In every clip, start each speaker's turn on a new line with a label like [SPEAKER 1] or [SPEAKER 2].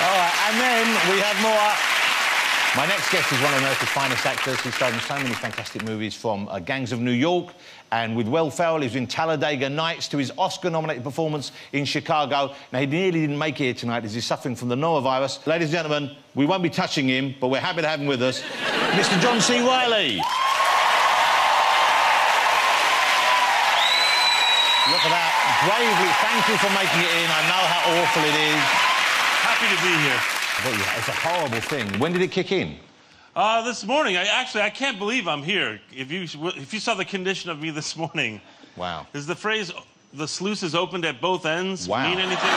[SPEAKER 1] All right, and then we have more. My next guest is one of America's finest actors. He's starred in so many fantastic movies from uh, Gangs of New York and with Will Ferrell, he was in Talladega Nights to his Oscar-nominated performance in Chicago. Now, he nearly didn't make it here tonight as he's suffering from the norovirus. Ladies and gentlemen, we won't be touching him, but we're happy to have him with us. Mr John C. Reilly. Look at that. Bravely, thank you for making it in. I know how awful it is.
[SPEAKER 2] Happy to be here.
[SPEAKER 1] It's a horrible thing. When did it kick in?
[SPEAKER 2] Uh, this morning, I actually I can't believe I'm here. If you if you saw the condition of me this morning,
[SPEAKER 1] wow.
[SPEAKER 2] Is the phrase "the sluice is opened at both ends"
[SPEAKER 1] wow.
[SPEAKER 2] mean anything?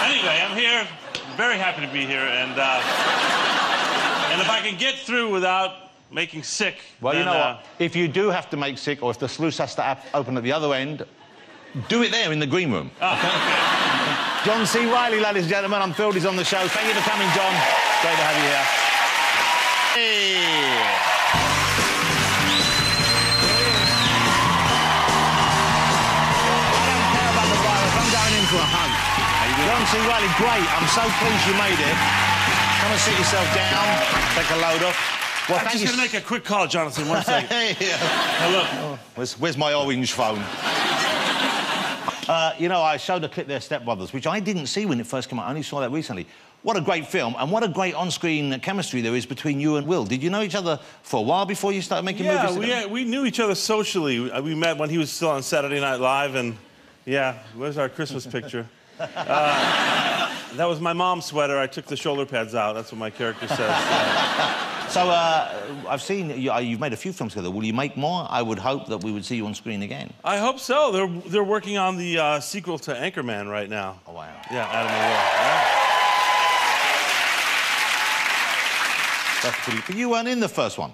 [SPEAKER 2] anyway, I'm here. Very happy to be here, and uh, and if I can get through without making sick.
[SPEAKER 1] Well,
[SPEAKER 2] then,
[SPEAKER 1] you know
[SPEAKER 2] uh,
[SPEAKER 1] what? If you do have to make sick, or if the sluice has to open at the other end, do it there in the green room.
[SPEAKER 2] Oh, okay.
[SPEAKER 1] John C. Reilly, ladies and gentlemen, I'm thrilled he's on the show. Thank you for coming, John. Great to have you here. Hey. I don't care about the virus. I'm going in for a hug. John C. Reilly, great. I'm so pleased you made it. Come and sit yourself down, take a load off.
[SPEAKER 2] Well, I'm just going to make a quick call, Jonathan. One second. hey, yeah. look.
[SPEAKER 1] Oh, where's, where's my orange phone? Uh, you know, I showed a clip there, Step Brothers, which I didn't see when it first came out. I only saw that recently. What a great film, and what a great on-screen chemistry there is between you and Will. Did you know each other for a while before you started making
[SPEAKER 2] yeah,
[SPEAKER 1] movies?
[SPEAKER 2] We, yeah, we knew each other socially. We met when he was still on Saturday Night Live, and yeah, where's our Christmas picture? Uh, that was my mom's sweater. I took the shoulder pads out. That's what my character says.
[SPEAKER 1] So uh, I've seen you, uh, made a few films together. Will you make more? I would hope that we would see you on screen again.
[SPEAKER 2] I hope so. They're they're working on the uh, sequel to Anchorman right now.
[SPEAKER 1] Oh wow.
[SPEAKER 2] Yeah, Adam yeah.
[SPEAKER 1] That's pretty. But you weren't in the first one.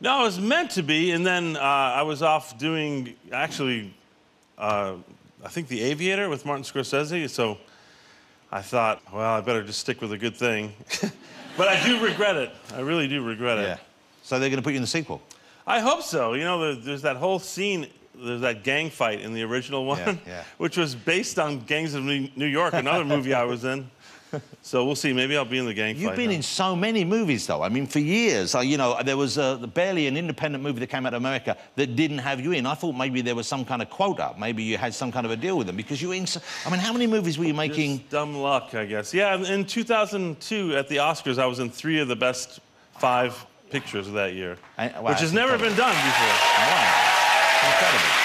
[SPEAKER 2] No, I was meant to be, and then uh, I was off doing actually, uh, I think The Aviator with Martin Scorsese. So I thought, well, I better just stick with a good thing. But I do regret it. I really do regret it.
[SPEAKER 1] Yeah. So they're going to put you in the sequel?
[SPEAKER 2] I hope so. You know, there's, there's that whole scene, there's that gang fight in the original one,
[SPEAKER 1] yeah, yeah.
[SPEAKER 2] which was based on Gangs of New York, another movie I was in. so we'll see. Maybe I'll be in the gang.
[SPEAKER 1] You've been
[SPEAKER 2] now.
[SPEAKER 1] in so many movies, though. I mean, for years. You know, there was uh, barely an independent movie that came out of America that didn't have you in. I thought maybe there was some kind of quota. Maybe you had some kind of a deal with them because you were in. So, I mean, how many movies were you making?
[SPEAKER 2] Just dumb luck, I guess. Yeah, in 2002 at the Oscars, I was in three of the best five pictures of that year, wow, which has never been done before.
[SPEAKER 1] Wow, incredible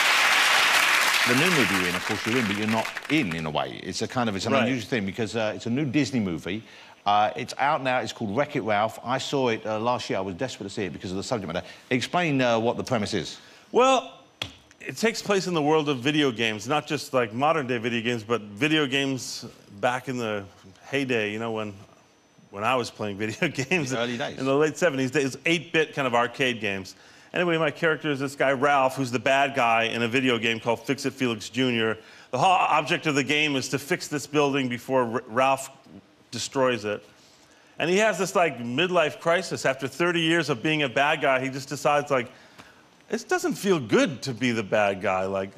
[SPEAKER 1] the new movie you're in, of course, you're in, but you're not in, in a way. It's a kind of, it's an right. unusual thing because uh, it's a new Disney movie. Uh, it's out now. It's called Wreck-It Ralph. I saw it uh, last year. I was desperate to see it because of the subject matter. Explain uh, what the premise is.
[SPEAKER 2] Well, it takes place in the world of video games, not just like modern-day video games, but video games back in the heyday, you know, when when I was playing video games.
[SPEAKER 1] The early days.
[SPEAKER 2] In the late 70s, it was 8-bit kind of arcade games. Anyway, my character is this guy, Ralph, who's the bad guy in a video game called Fix-It Felix Jr. The whole object of the game is to fix this building before Ralph destroys it. And he has this like midlife crisis. After 30 years of being a bad guy, he just decides like, it doesn't feel good to be the bad guy. Like,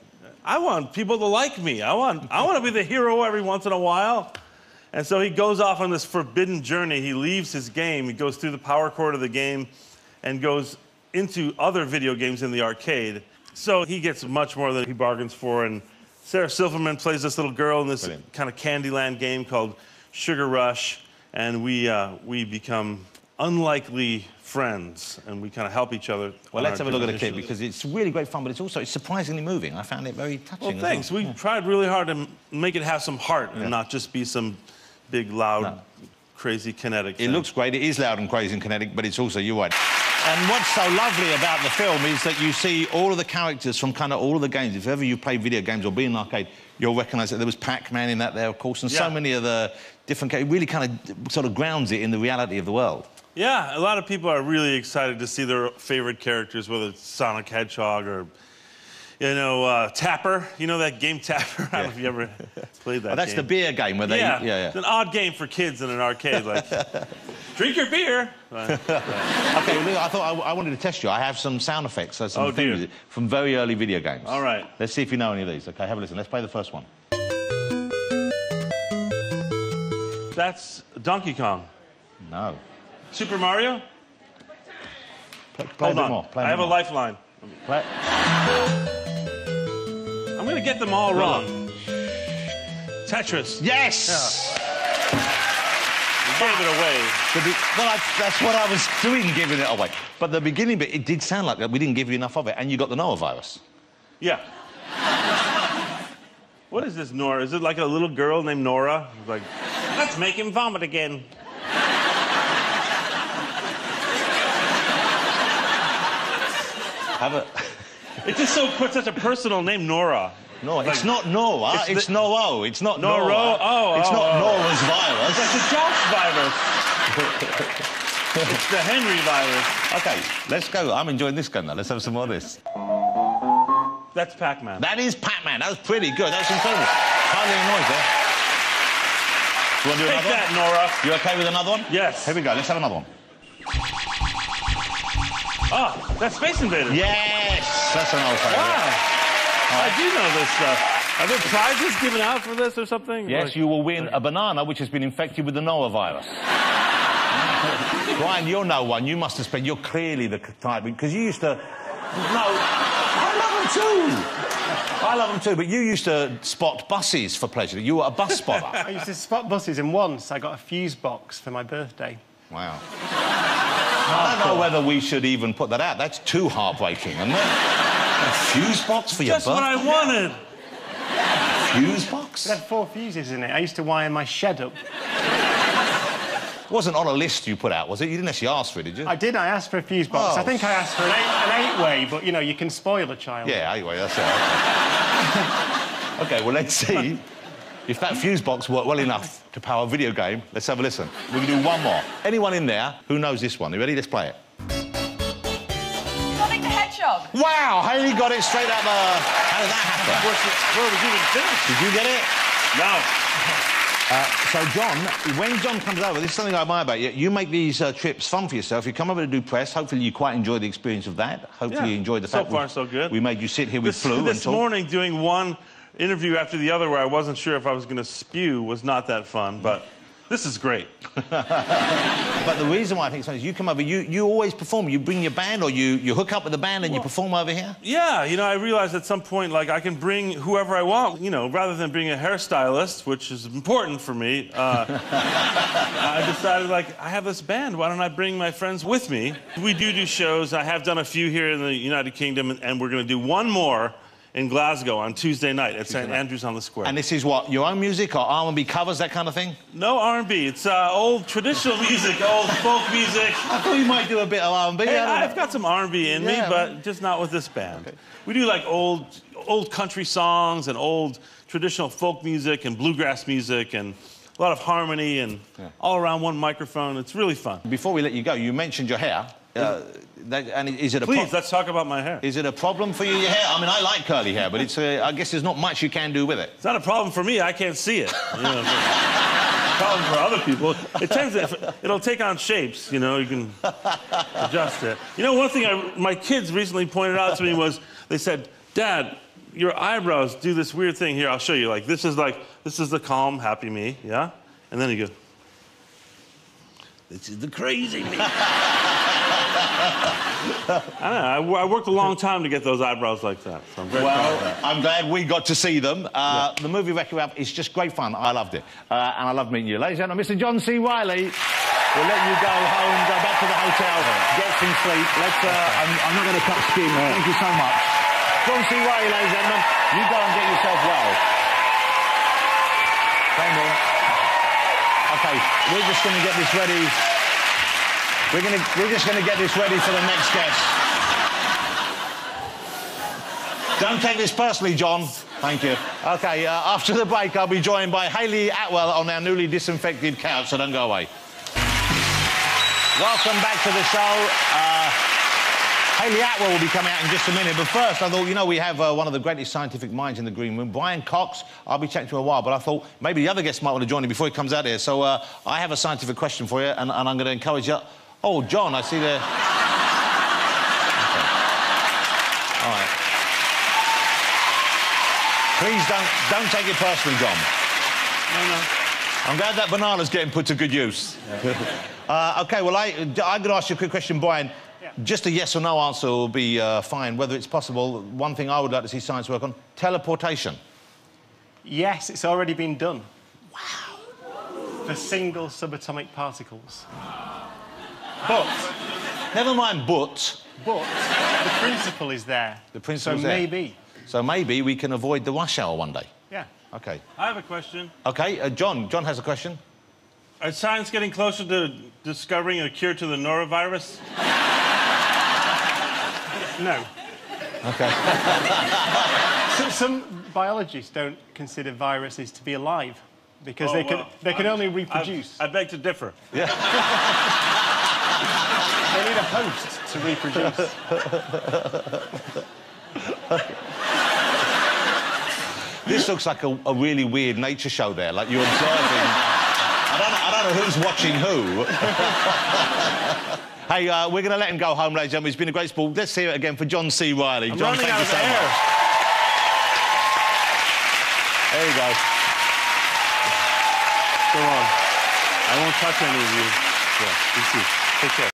[SPEAKER 2] I want people to like me. I want, I want to be the hero every once in a while. And so he goes off on this forbidden journey. He leaves his game. He goes through the power cord of the game and goes into other video games in the arcade. So he gets much more than he bargains for. And Sarah Silverman plays this little girl in this Brilliant. kind of Candyland game called Sugar Rush. And we, uh, we become unlikely friends and we kind of help each other.
[SPEAKER 1] Well, let's have a look at the clip because it's really great fun, but it's also it's surprisingly moving. I found it very touching.
[SPEAKER 2] Well, thanks. Well. We yeah. tried really hard to make it have some heart yeah. and not just be some big, loud, no. crazy kinetic.
[SPEAKER 1] It thing. looks great. It is loud and crazy and kinetic, but it's also, you're right. And what's so lovely about the film is that you see all of the characters from kind of all of the games. If ever you play video games or be in an arcade, you'll recognise that there was Pac-Man in that there, of course, and yeah. so many of the different... It really kind of sort of grounds it in the reality of the world.
[SPEAKER 2] Yeah, a lot of people are really excited to see their favourite characters, whether it's Sonic Hedgehog or you know, uh, Tapper. You know that game Tapper? I don't know if you ever played that.
[SPEAKER 1] Oh, that's
[SPEAKER 2] game.
[SPEAKER 1] the beer game where they.
[SPEAKER 2] Yeah,
[SPEAKER 1] yeah, yeah.
[SPEAKER 2] It's an odd game for kids in an arcade. Like, drink your beer.
[SPEAKER 1] okay, well, I thought I, I, wanted to test you. I have some sound effects, some
[SPEAKER 2] oh,
[SPEAKER 1] things from very early video games.
[SPEAKER 2] All right.
[SPEAKER 1] Let's see if you know any of these. Okay, have a listen. Let's play the first one.
[SPEAKER 2] That's Donkey Kong.
[SPEAKER 1] No.
[SPEAKER 2] Super Mario?
[SPEAKER 1] Play, play
[SPEAKER 2] Hold on.
[SPEAKER 1] more.
[SPEAKER 2] I have
[SPEAKER 1] bit
[SPEAKER 2] a lifeline.
[SPEAKER 1] Play-
[SPEAKER 2] going to get them all wrong. Tetris.
[SPEAKER 1] Yes!
[SPEAKER 2] You gave it away.
[SPEAKER 1] Be- well, I, that's what I was doing, giving it away. But the beginning bit, it did sound like that. We didn't give you enough of it, and you got the Noah virus.
[SPEAKER 2] Yeah. what is this, Nora? Is it like a little girl named Nora? Like, let's make him vomit again.
[SPEAKER 1] Have a.
[SPEAKER 2] It just so puts such a personal name, Nora.
[SPEAKER 1] No, it's not Noah.
[SPEAKER 2] It's
[SPEAKER 1] It's,
[SPEAKER 2] the-
[SPEAKER 1] Noah. It's not
[SPEAKER 2] Noro?
[SPEAKER 1] Noah.
[SPEAKER 2] Oh,
[SPEAKER 1] it's
[SPEAKER 2] oh,
[SPEAKER 1] not
[SPEAKER 2] oh.
[SPEAKER 1] Noah's virus.
[SPEAKER 2] It's the Josh virus. it's the Henry virus.
[SPEAKER 1] Okay, let's go. I'm enjoying this gun now. Let's have some more of this.
[SPEAKER 2] That's Pac-Man.
[SPEAKER 1] That is Pac-Man. That was pretty good. That was incredible. Hardly any noise there. You want to do
[SPEAKER 2] Take
[SPEAKER 1] another
[SPEAKER 2] that,
[SPEAKER 1] one?
[SPEAKER 2] Nora.
[SPEAKER 1] You okay with another one?
[SPEAKER 2] Yes.
[SPEAKER 1] Here we go. Let's have another one.
[SPEAKER 2] Ah, that's Space Invaders.
[SPEAKER 1] Yes, that's an old
[SPEAKER 2] Wow.
[SPEAKER 1] favorite.
[SPEAKER 2] I do know this stuff. Are there prizes given out for this or something?
[SPEAKER 1] Yes,
[SPEAKER 2] Like-
[SPEAKER 1] you will win a banana which has been infected with the Noah virus. Brian, you're no one. You must have spent. You're clearly the type because you used to. No, I love them too. I love them too. But you used to spot buses for pleasure. You were a bus spotter.
[SPEAKER 3] I used to spot buses, and once I got a fuse box for my birthday.
[SPEAKER 1] wow. I don't know whether we should even put that out. That's too heartbreaking, isn't it? A fuse box for your
[SPEAKER 2] Just what I
[SPEAKER 1] birthday?
[SPEAKER 2] wanted.
[SPEAKER 1] Fuse box?
[SPEAKER 3] It had four fuses in it. I used to wire my shed up.
[SPEAKER 1] It wasn't on a list you put out, was it? You didn't actually ask for it, did you?
[SPEAKER 3] I did. I asked for a fuse box.
[SPEAKER 1] Oh.
[SPEAKER 3] I think I asked for an, eight, an eight-way, but you know, you can spoil a child.
[SPEAKER 1] Yeah, anyway, that's it. Okay. okay, well, let's see if that fuse box worked well enough to power a video game. Let's have a listen. We can do one more. Anyone in there who knows this one? You ready? Let's play it.
[SPEAKER 4] Sonic the Hedgehog.
[SPEAKER 1] Wow, Hayley got it straight out the. How did that happen?
[SPEAKER 2] Where's it- Where was even finished?
[SPEAKER 1] Did you get it?
[SPEAKER 2] No.
[SPEAKER 1] So, John, when John comes over, this is something I admire about you. You make these uh, trips fun for yourself. You come over to do press. Hopefully, you quite enjoy the experience of that. Hopefully,
[SPEAKER 2] Yeah.
[SPEAKER 1] you enjoy the
[SPEAKER 2] So
[SPEAKER 1] fact
[SPEAKER 2] far,
[SPEAKER 1] we,
[SPEAKER 2] so good.
[SPEAKER 1] we made you sit here with
[SPEAKER 2] This,
[SPEAKER 1] flu and
[SPEAKER 2] this
[SPEAKER 1] talk.
[SPEAKER 2] morning, doing one interview after the other where I wasn't sure if I was going to spew was not that fun, but this is great.
[SPEAKER 1] But the reason why I think so is you come over, you, you always perform. You bring your band or you, you hook up with the band and you perform over here?
[SPEAKER 2] Yeah, you know, I realized at some point, like, I can bring whoever I want, you know, rather than bring a hairstylist, which is important for me. Uh, I decided, like, I have this band. Why don't I bring my friends with me? We do do shows. I have done a few here in the United Kingdom, and- and we're going to do one more in Glasgow on Tuesday night at St. Andrews on the Square.
[SPEAKER 1] And this is what, your own music or R&B covers, that kind of thing?
[SPEAKER 2] no R&B. It's uh, old traditional music, old folk music.
[SPEAKER 1] I thought you might do a bit of R&B.
[SPEAKER 2] Hey, I've
[SPEAKER 1] know.
[SPEAKER 2] got some R&B in me,
[SPEAKER 1] Yeah,
[SPEAKER 2] but just not with this band. We do like old, old country songs and old traditional folk music and bluegrass music and a lot of harmony and all around one microphone. It's really fun.
[SPEAKER 1] Before we let you go, you mentioned your hair. Uh, that, and is it a
[SPEAKER 2] Please, let's talk about my hair.
[SPEAKER 1] is it a problem for you, your hair? I mean, I like curly hair, but it's uh, I guess there's not much you can do with it.
[SPEAKER 2] It's not a problem for me. I can't see it. You know, it's a problem for other people. It tends to, it'll take on shapes. You know, you can adjust it. You know, one thing I, my kids recently pointed out to me was they said, "Dad, your eyebrows do this weird thing." Here, I'll show you. Like this is like this is the calm, happy me, yeah, and then you go. This is the crazy me. I don't know. I, I worked a long time to get those eyebrows like that. So I'm of that.
[SPEAKER 1] Well, I'm glad we got to see them. Uh, The movie Wreck-It is just great fun. I loved it. Uh, and I love meeting you. Ladies and gentlemen, Mr. John C. Reilly. We'll let you go home, go back to the hotel, get some sleep. Let's, uh, I'm, I'm not going to cut skin. Thank you so much. John C. Reilly, ladies and gentlemen, you go and get yourself well. Okay, we're just going to get this ready. We're, gonna, we're just going to get this ready for the next guest. Don't take this personally, John. Thank you. Okay, uh, after the break, I'll be joined by Hayley Atwell on our newly disinfected couch, so don't go away. Welcome back to the show. Uh, Hayley Atwell will be coming out in just a minute, but first, I thought, you know, we have uh, one of the greatest scientific minds in the green room, Brian Cox. I'll be chatting to him a while, but I thought maybe the other guests might want to join him before he comes out here. So uh, I have a scientific question for you, and, and I'm going to encourage you. Oh, John, I see the. Okay. All right. Please don't don't take it personally, John.
[SPEAKER 2] No, no.
[SPEAKER 1] I'm glad that banana's getting put to good use. uh, OK, well, I, I'm going to ask you a quick question, Brian.
[SPEAKER 3] Yeah.
[SPEAKER 1] Just a yes or no answer will be uh, fine. Whether it's possible, one thing I would like to see science work on, teleportation.
[SPEAKER 3] Yes, it's already been done. Wow. For single subatomic particles. But,
[SPEAKER 1] Never mind but.
[SPEAKER 3] but, the principle is there.
[SPEAKER 1] The principle's
[SPEAKER 3] so
[SPEAKER 1] there.
[SPEAKER 3] maybe.
[SPEAKER 1] So maybe we can avoid the rush hour one day.
[SPEAKER 3] Yeah.
[SPEAKER 1] OK.
[SPEAKER 2] I have a question.
[SPEAKER 1] OK, uh, John. John has a question.
[SPEAKER 2] Are science getting closer to discovering a cure to the norovirus?
[SPEAKER 3] No.
[SPEAKER 1] OK.
[SPEAKER 3] Some, some biologists don't consider viruses to be alive because
[SPEAKER 2] Oh,
[SPEAKER 3] they can, they can
[SPEAKER 2] I'm-
[SPEAKER 3] only reproduce.
[SPEAKER 2] I beg to differ.
[SPEAKER 3] They need a host to reproduce.
[SPEAKER 1] This looks like a, a really weird nature show there. Like you're observing. I don't, I don't know who's watching who. hey, uh, we're going to let him go home, ladies and gentlemen. It's been a great sport. Let's hear it again for John C. Reilly.
[SPEAKER 2] I'm
[SPEAKER 1] John,
[SPEAKER 2] running
[SPEAKER 1] thank
[SPEAKER 2] out
[SPEAKER 1] you
[SPEAKER 2] of
[SPEAKER 1] so
[SPEAKER 2] air.
[SPEAKER 1] much. There you go.
[SPEAKER 2] Go on. I won't touch any of you. Yeah, you see. Take care.